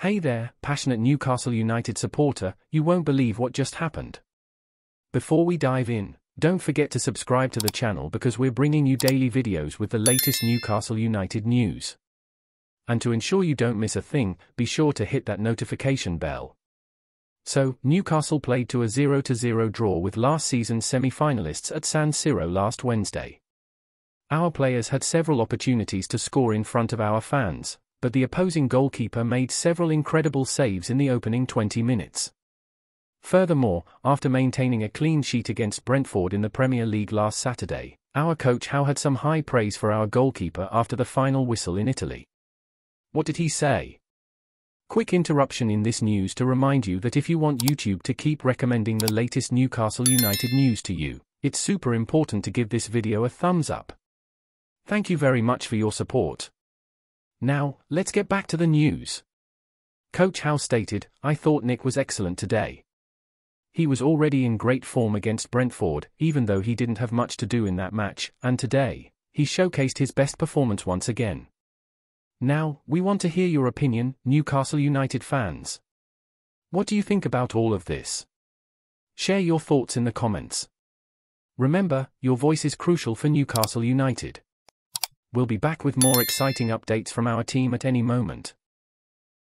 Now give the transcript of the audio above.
Hey there, passionate Newcastle United supporter, you won't believe what just happened. Before we dive in, don't forget to subscribe to the channel because we're bringing you daily videos with the latest Newcastle United news. And to ensure you don't miss a thing, be sure to hit that notification bell. So, Newcastle played to a 0-0 draw with last season's semi-finalists at San Siro last Wednesday. Our players had several opportunities to score in front of our fans, but the opposing goalkeeper made several incredible saves in the opening 20 minutes. Furthermore, after maintaining a clean sheet against Brentford in the Premier League last Saturday, our coach Howe had some high praise for our goalkeeper after the final whistle in Italy. What did he say? Quick interruption in this news to remind you that if you want YouTube to keep recommending the latest Newcastle United news to you, it's super important to give this video a thumbs up. Thank you very much for your support. Now, let's get back to the news. Coach Howe stated, I thought Nick was excellent today. He was already in great form against Brentford, even though he didn't have much to do in that match, and today, he showcased his best performance once again. Now, we want to hear your opinion, Newcastle United fans. What do you think about all of this? Share your thoughts in the comments. Remember, your voice is crucial for Newcastle United. We'll be back with more exciting updates from our team at any moment.